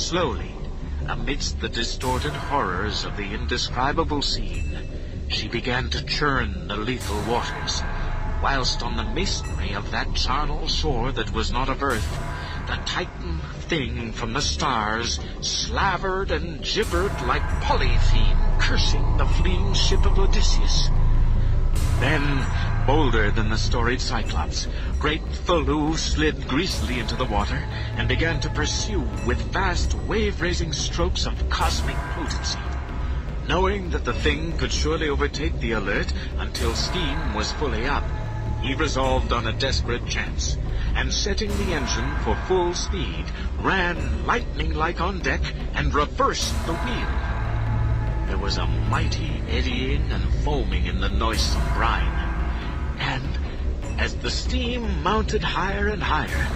Slowly, amidst the distorted horrors of the indescribable scene, she began to churn the lethal waters, whilst on the masonry of that charnel shore that was not of earth, the Titan thing from the stars slavered and gibbered like Polypheme cursing the fleeing ship of Odysseus. Then, bolder than the storied Cyclops, great Cthulhu slid greasily into the water and began to pursue with vast wave-raising strokes of cosmic potency. Knowing that the thing could surely overtake the alert until steam was fully up, he resolved on a desperate chance, and setting the engine for full speed, ran lightning-like on deck and reversed the wheel. There was a mighty eddying and foaming in the noisome brine, and as the steam mounted higher and higher,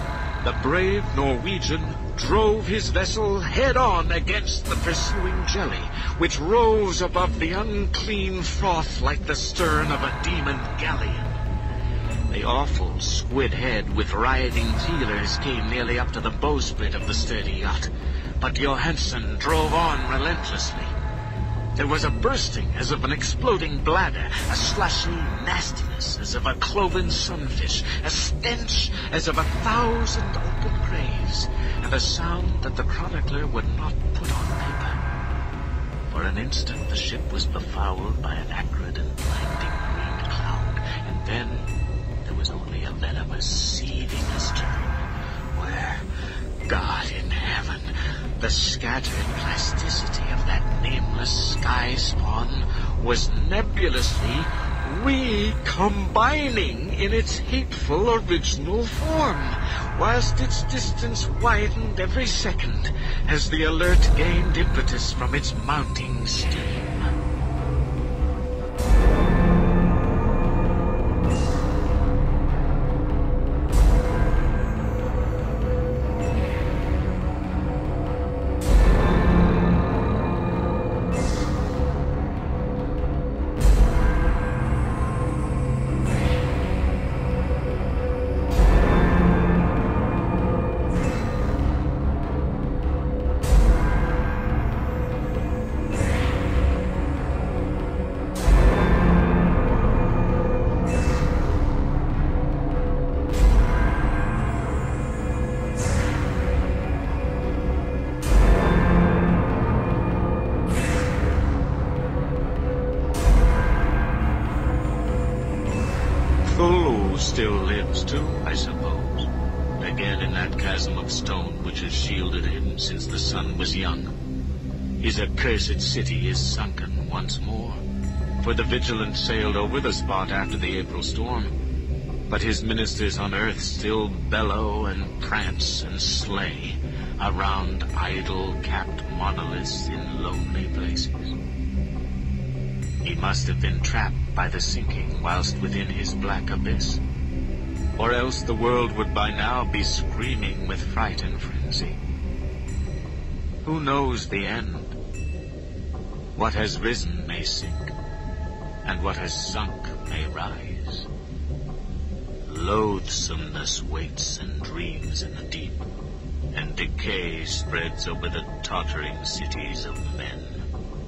the brave Norwegian drove his vessel head-on against the pursuing jelly, which rose above the unclean froth like the stern of a demon galleon. The awful squid head with rioting feelers came nearly up to the bowsprit of the sturdy yacht, but Johansen drove on relentlessly. There was a bursting as of an exploding bladder, a slushy nastiness as of a cloven sunfish, a stench as of a thousand open graves, and a sound that the chronicler would not put on paper. For an instant the ship was befouled by an acrid and blinding green cloud, and then there was only a venomous seething astern, where, God in heaven, the scattered plasticity of spawn was nebulously recombining in its hateful original form, whilst its distance widened every second as the alert gained impetus from its mounting steam. Still lives too, I suppose. Again in that chasm of stone which has shielded him since the sun was young. His accursed city is sunken once more, for the Vigilant sailed over the spot after the April storm. But his ministers on earth still bellow and prance and slay around idol-capped monoliths in lonely places. He must have been trapped by the sinking whilst within his black abyss. Or else the world would by now be screaming with fright and frenzy. Who knows the end? What has risen may sink, and what has sunk may rise. Loathsomeness waits and dreams in the deep, and decay spreads over the tottering cities of men.